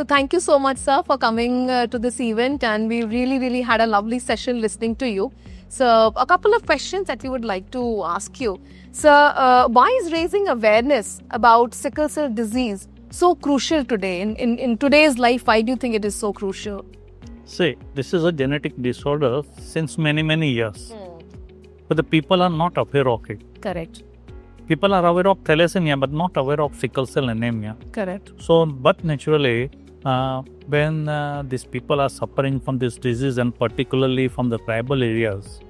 So thank you so much, sir, for coming uh, to this event, and we really, really had a lovely session listening to you. So a couple of questions that we would like to ask you. Sir, uh, why is raising awareness about sickle cell disease so crucial today in, in, in today's life? Why do you think it is so crucial? See, this is a genetic disorder since many, many years. But the people are not aware of it. Correct. People are aware of thalassemia, but not aware of sickle cell anemia. Correct. So, but naturally, uh, when uh, these people are suffering from this disease and particularly from the tribal areas,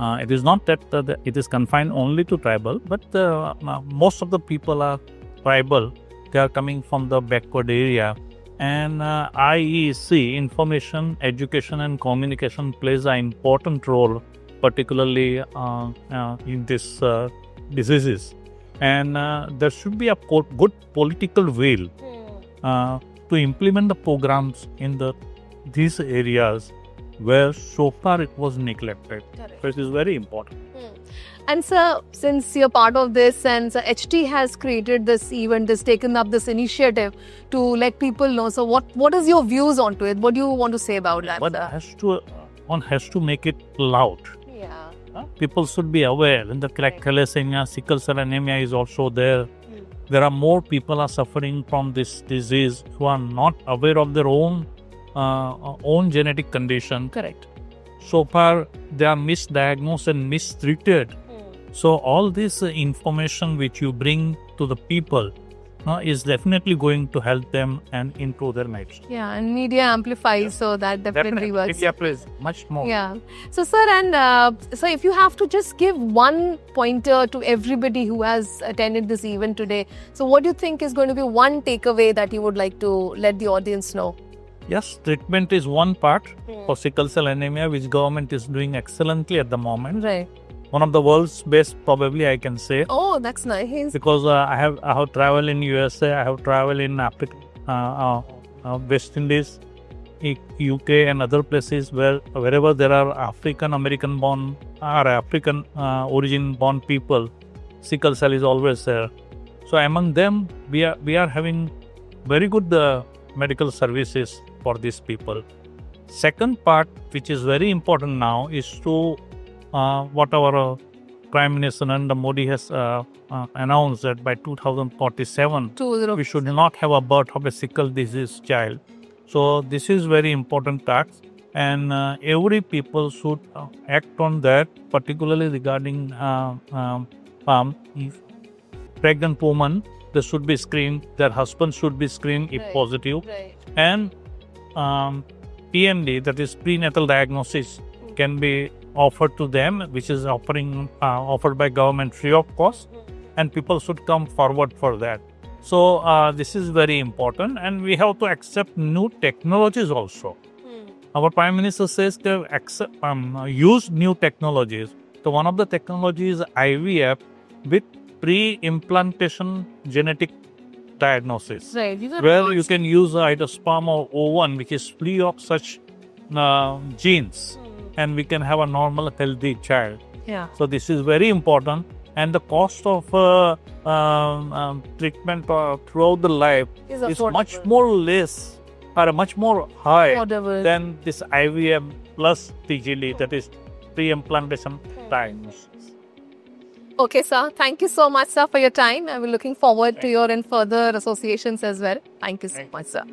uh, it is not that uh, the- it is confined only to tribal, but uh, uh, most of the people are tribal. They are coming from the backward area. And uh, IEC, information, education, and communication plays an important role, particularly uh, uh, in this uh, diseases. And uh, there should be a good political will uh, to implement the programs in the these areas where so far it was neglected. Correct. So it is very important. And sir, since you're part of this, and sir, HT has created this event, this taken up this initiative to let people know. So, what what is your views onto it? What do you want to say about that, One sir? has to uh, one has to make it loud. Yeah. Uh, People should be aware. And the thalassemia, sickle cell anemia is also there. There are more people are suffering from this disease who are not aware of their own uh, own genetic condition. Correct. So far, they are misdiagnosed and mistreated. So all this information which you bring to the people uh, is definitely going to help them and improve their lives. Yeah, and media amplifies, so that definitely, works. Media plays much more. Yeah. So, sir, and uh, so if you have to just give one pointer to everybody who has attended this event today, so what do you think is going to be one takeaway that you would like to let the audience know? Yes, treatment is one part for sickle cell anemia, which government is doing excellently at the moment. Right. One of the world's best, probably I can say, Oh, that's nice. because uh, I have I have traveled in USA, I have traveled in Africa, uh, uh, uh, West Indies, UK, and other places where wherever there are African American born or African uh, origin born people, sickle cell is always there. So among them, we are we are having very good uh, medical services for these people. Second part, which is very important now, is to uh, what our uh, Prime Minister Narendra Modi has uh, uh, announced that by 2047 Two zero. we should not have a birth of a sickle disease child. So this is very important task, and uh, every people should uh, act on that, particularly regarding uh, um, um, if pregnant woman. They should be screened. Their husband should be screened if Right. positive, Right. and um, PND, that is prenatal diagnosis, can be offered to them, which is offering uh, offered by government free of cost, and people should come forward for that. So uh, this is very important, and we have to accept new technologies also. Our Prime Minister says to accept, um, use new technologies. So one of the technologies is IVF with pre-implantation genetic diagnosis Right. Where you can use either sperm or ovum, which is free of such uh, genes, and we can have a normal, healthy child. Yeah. So this is very important, and the cost of uh, um, um, treatment uh, throughout the life Is is much more less or much more high Affordable. than this IVF plus PGD, that is pre-implantation diagnosis. Okay, sir. Thank you so much, sir, for your time. I will looking forward to your and further associations as well. Thank you so much, sir.